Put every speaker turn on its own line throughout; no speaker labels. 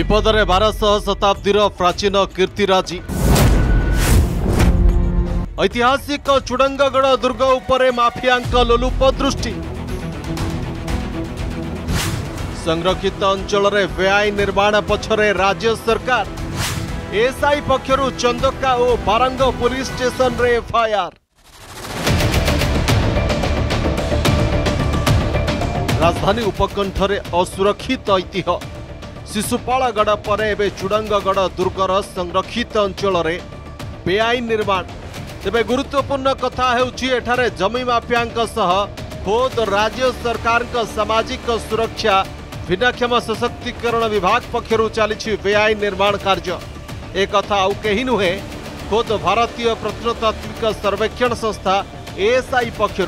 ବିପଦରେ ବାରଶହ ଶତାବ୍ଦୀର ପ୍ରାଚୀନ କୀର୍ତ୍ତିରାଜି ଐତିହାସିକ ଚୁଡଙ୍ଗଗଡ଼ ଦୁର୍ଗ ଉପରେ ମାଫିଆଙ୍କ ଲୋଲୁପ ଦୃଷ୍ଟି ସଂରକ୍ଷିତ ଅଞ୍ଚଳରେ ବେଆଇନ ନିର୍ମାଣ ପଛରେ ରାଜ୍ୟ ସରକାର ଏସ୍ଆଇ ପକ୍ଷରୁ ଚନ୍ଦକା ଓ ବାରଙ୍ଗ ପୁଲିସ ଷ୍ଟେସନରେ ଏଫ୍ଆଇଆର୍ ରାଜଧାନୀ ଉପକଣ୍ଠରେ ଅସୁରକ୍ଷିତ ଐତିହ୍ୟ शिशुपागढ़ पर दुर्गर संरक्षित अंचल बेआईन निर्माण तेज गुरुत्वपूर्ण कथा एठारे जमी माफिया खोद राज्य सरकार का सामाजिक सुरक्षा भिन्नक्षम सशक्तिकरण विभाग पक्ष चली बेआईन निर्माण कार्य एक आउ नुहे खोद भारतीय प्रत्नतात्विक सर्वेक्षण संस्था एएसआई पक्ष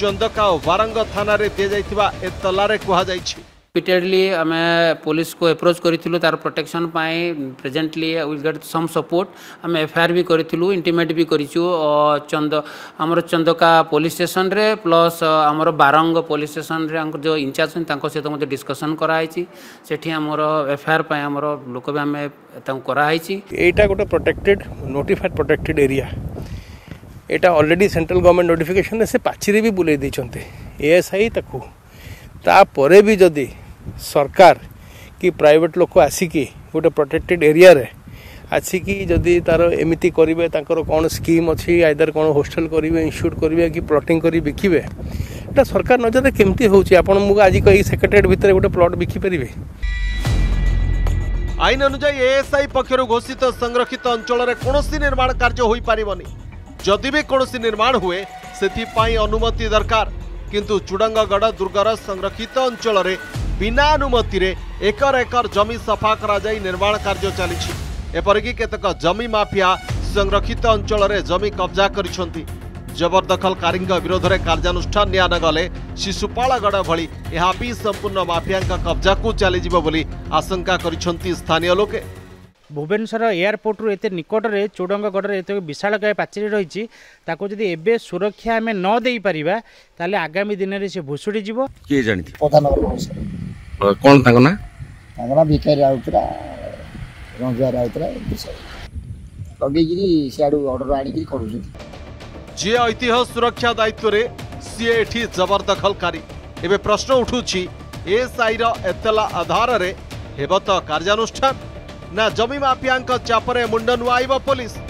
चंदका और वारंग थाना दी जाइए एतलारे कह ରିପିଟେଡ଼ଲି ଆମେ ପୋଲିସକୁ
ଆପ୍ରୋଚ୍ କରିଥିଲୁ ତାର ପ୍ରୋଟେକ୍ସନ୍ ପାଇଁ presently will get some support ଆମେ ଏଫଆଇଆର୍ ବି କରିଥିଲୁ ଇଣ୍ଟିମେଟ୍ ବି କରିଛୁ ଚନ୍ଦ ଆମର ଚନ୍ଦକା ପୋଲିସ୍ ଷ୍ଟେସନରେ ପ୍ଲସ୍ ଆମର ବାରଙ୍ଗ ପୋଲିସ୍ ଷ୍ଟେସନରେ ଆମର ଯେଉଁ ଇନଚାର୍ଜ ଅଛନ୍ତି ତାଙ୍କ ସହିତ ମଧ୍ୟ ଡିସ୍କସନ୍ କରାହେଇଛି ସେଠି ଆମର ଏଫଆଇଆର୍ ପାଇଁ ଆମର ଲୋକ ବି ଆମେ ତାଙ୍କୁ କରାହେଇଛି
ଏଇଟା ଗୋଟେ ପ୍ରୋଟେକ୍ଟେଡ୍ ନୋଟିଫାଏଡ୍ ପ୍ରୋଟେକ୍ଟେଡ୍ ଏରିଆ ଏଇଟା ଅଲରେଡ଼ି ସେଣ୍ଟ୍ରାଲ୍ ଗଭର୍ଣ୍ଣମେଣ୍ଟ ନୋଟିଫିକେସନରେ ସେ ପାଚିରେ ବି ବୁଲେଇ ଦେଇଛନ୍ତି ଏଏସ୍ଆଇ ତାକୁ ତାପରେ ବି ଯଦି ସରକାର କି ପ୍ରାଇଭେଟ୍ ଲୋକ ଆସିକି ଗୋଟେ ପ୍ରୋଟେକ୍ଟେଡ୍ ଏରିଆରେ ଆସିକି ଯଦି ତାର ଏମିତି କରିବେ ତାଙ୍କର କ'ଣ ସ୍କିମ୍ ଅଛି ଆଇଦର କ'ଣ ହୋଷ୍ଟେଲ୍ କରିବେ ଇନଷ୍ଟ୍ୟୁଟ୍ କରିବେ କି ପ୍ଲଟିଂ କରି ବିକିବେ ଏଇଟା ସରକାର ନଜରରେ କେମିତି ହେଉଛି ଆପଣ ମୁଁ ଆଜି କହି ସେକ୍ରେଟେରିଏଟ୍ ଭିତରେ ଗୋଟେ ପ୍ଲଟ୍ ବିକିପାରିବେ
ଆଇନ ଅନୁଯାୟୀ ଏଏସ୍ଆଇ ପକ୍ଷରୁ ଘୋଷିତ ସଂରକ୍ଷିତ ଅଞ୍ଚଳରେ କୌଣସି ନିର୍ମାଣ କାର୍ଯ୍ୟ ହୋଇପାରିବନି ଯଦି ବି କୌଣସି ନିର୍ମାଣ ହୁଏ ସେଥିପାଇଁ ଅନୁମତି ଦରକାର କିନ୍ତୁ ଚୁଡ଼ଙ୍ଗଗଡ଼ ଦୁର୍ଗର ସଂରକ୍ଷିତ ଅଞ୍ଚଳରେ ବିନା ଅନୁମତିରେ ଏକର ଏକର ଜମି ସଫା କରାଯାଇ ନିର୍ମାଣ କାର୍ଯ୍ୟ ଚାଲିଛି ଏପରିକି କେତେକ ଜମି ମାଫିଆ ସଂରକ୍ଷିତ ଅଞ୍ଚଳରେ ଜମି କବ୍ଜା କରିଛନ୍ତି ଜବରଦଖଲକାରୀଙ୍କ ବିରୋଧରେ କାର୍ଯ୍ୟାନୁଷ୍ଠାନ ନିଆନଗଲେ ଶିଶୁପାଳଗଡ଼ ଭଳି ଏହା ବି ସମ୍ପୂର୍ଣ୍ଣ ମାଫିଆଙ୍କ କବ୍ଜାକୁ ଚାଲିଯିବ ବୋଲି ଆଶଙ୍କା କରିଛନ୍ତି ସ୍ଥାନୀୟ ଲୋକେ
ভুবনেশ্বর এয়ারপোর্টর এতে নিকটরে চৌডঙ্গগড়ের এত বিশাড়কায় পাচেরি রয়েছে তাকে যদি এবে সুরক্ষা আমি নদেইপারা তাহলে আগামী
দিনের সে
ভুষুড়ি যাব
কে জানি কোন
তাঙ্ক না তাঙ্ক না ভিকারি রাউতরা রঞ্জুয়া রাউতরা ଲଗେଇକିରି ସିଆଡ଼ୁ ଅର୍ଡ଼ର ଆଣିକିରି କରୁଛନ୍ତି
ଯିଏ ଐତିହ୍ୟ ସୁରକ୍ଷା ଦାୟିତ୍ୱରେ ସିଏ ଏଠି ଜବରଦଖଲକାରୀ ଏବେ ପ୍ରଶ୍ନ ଉଠୁଛି ଏସ୍ଆଇର ଏତଲା ଆଧାରରେ ହେବ ତ କାର୍ଯ୍ୟାନୁଷ୍ଠାନ ନା ଜମି ମାଫିଆଙ୍କ ଚାପରେ ମୁଣ୍ଡ ନୁଆଇବ ପୋଲିସ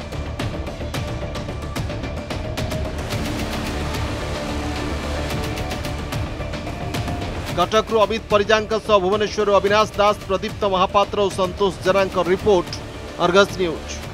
କଟକରୁ ଅମିତ ପରିଜାଙ୍କ ସହ ଭୁବନେଶ୍ୱରରୁ ଅବିନାଶ ଦାସ ପ୍ରଦୀପ୍ତ ମହାପାତ୍ର ଓ ସନ୍ତୋଷ ଜେନାଙ୍କ ରିପୋର୍ଟ ଅର୍ଗସ୍ ନ୍ୟୁଜ୍